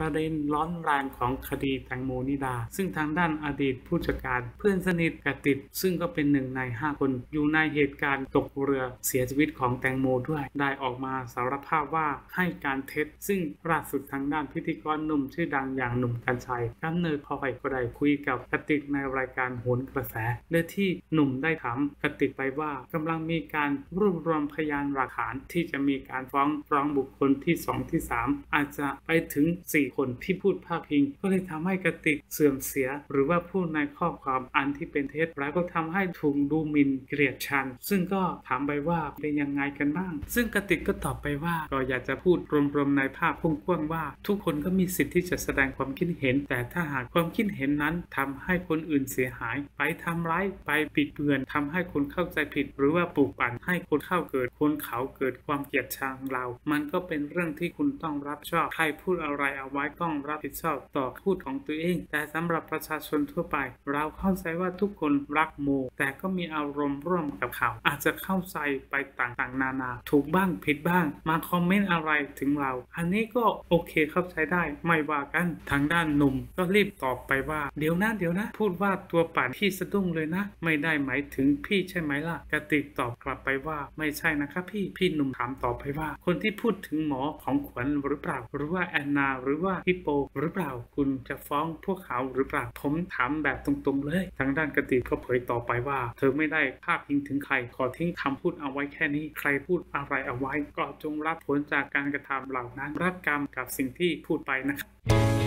ประเด็นร้อนแรงของคดีแตงโมนิดา ซึ่งทางด้านอดีตผู้จัดการเพื่อนสนิทกติด ซึ่งก็เป็นหนึ่งใน 5 คนอยู่ในเหตุการณ์ตกเรือเสียชีวิตของแตงโมด้วย ได้ออกมาสารภาพว่าให้การเท็จ ซึ่งล่าสุดทางด้านพิธีกรหนุ่มชื่อดังอย่างหนุ่มกัญชัยกำเนิดพอยก็ได้คุยกับกติกในรายการโหนกระแสโดยที่หนุ่มได้ถามกติกไปว่ากำลังมีการรวบรวมพยานหลักฐานที่จะมีการฟ้องร้องบุคคลที่ 2 ที่ 3 อาจจะไปถึง 4คนที่พูดพาดพิง ก็เลยทำให้กติกเสื่อมเสีย หรือว่าพูดในข้อความอันที่เป็นเท็จแล้วก็ทำให้ถูกดูหมิ่นเกลียดชังซึ่งก็ถามไปว่าเป็นยังไงกันบ้าง ซึ่งกติกก็ตอบไปว่าก็อยากจะพูดรวมๆในภาพกว้างๆว่า ทุกคนก็มีสิทธิ์ที่จะแสดงความคิดเห็น แต่ถ้าหากความคิดเห็นนั้นทำให้คนอื่นเสียหาย ไปทำร้ายไปปิดเบือนทำให้คนเข้าใจผิด หรือว่าปลูกปั่นให้คนเข้าเกิดคนเขาเกิดความเกลียดชังเรา มันก็เป็นเรื่องที่คุณต้องรับผิดชอบใครพูดอะไรเอาไว้ต้องรับผิดชอบต่อพูดของตัวเอง แต่สำหรับประชาชนทั่วไป เราเข้าใจว่าทุกคนรักโม แต่ก็มีอารมณ์ร่วมกับเขา อาจจะเข้าใจไปต่างๆ นานา ถูกบ้างผิดบ้าง มาคอมเมนต์อะไรถึงเรา อันนี้ก็โอเคเข้าใจได้ไม่ว่ากันทางด้านหนุ่มก็รีบตอบไปว่า เดี๋ยวนะเดี๋ยวนะ พูดว่าตัวป่านพี่สะดุ้งเลยนะ ไม่ได้หมายถึงพี่ใช่ไหมล่ะกระติกตอบกลับไปว่าไม่ใช่นะครับพี่พี่หนุ่มถามต่อไปว่า คนที่พูดถึงหมอของขวัญหรือเปล่าหรือว่าแอนนาหรือว่า่าฮิปโปหรือเปล่า คุณจะฟ้องพวกเขาหรือเปล่า ผมถามแบบตรงๆเลย ทางด้านกติกก็เผยต่อไปว่า เธอไม่ได้พาดพิงถึงใคร ขอทิ้งคำพูดเอาไว้แค่นี้ ใครพูดอะไรเอาไว้ ก็จงรับผลจากการกระทำเหล่านั้น รับกรรมกับสิ่งที่พูดไปนะครับ